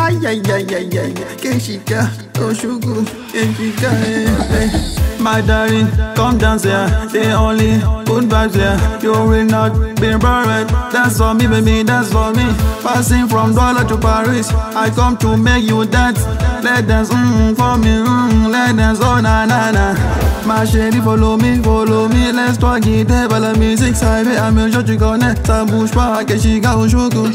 Ay, ay, ay, ay, ay. Kechika, Oshuku, Kechika, eh, eh. My darling, come dance here. They only good vibes here. You will not be buried. That's for me, baby, that's for me. Passing from Douala to Paris, I come to make you dance. Let dance, mm, for me, mm, let dance, oh na na na. My chérie, follow me, follow me. Let's talk it, devil la musique, ça est, à mesure tu connais. Ça bouge pas, Kechika, Oshuku.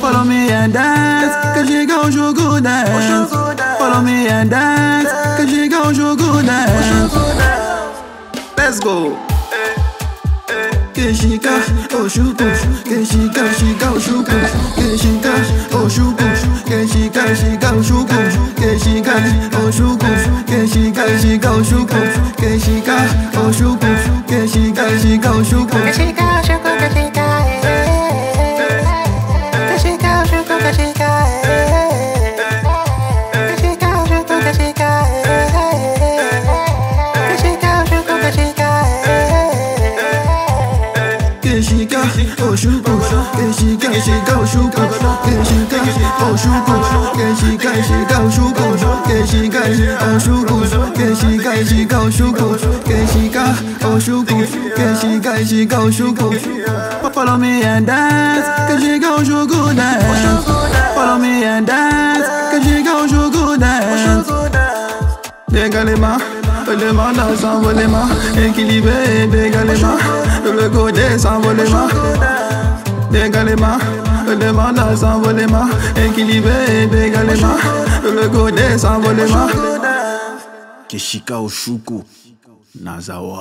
Follow me and dance, Kechika, Oshuku, dance. Follow me and dance, Kechika, Oshuku, dance. Let's go. Kechika, Oshuku, Kechika, Shika, Oshuku, Kechika, Oshuku, 开心果蔬果蔬开心开心果蔬果蔬开心开心果蔬果蔬开心开心果蔬开心果蔬开心果蔬开心果蔬开心果开心该是高树谷，该是该是高树谷，该是高树谷，该是该是高树谷。Follow oh, oh, oh, me and dance，该是高树谷 dance。Follow me and dance，该是高树谷 dance。Dégage les mains，les mains dans s'envole les mains, équilibré, dégage les mains, le côté s'envole les mains. Dégage les mains, les mains dans s'envole les mains bégalement Le godet s'envolement Keshika Oshuku Nazawa.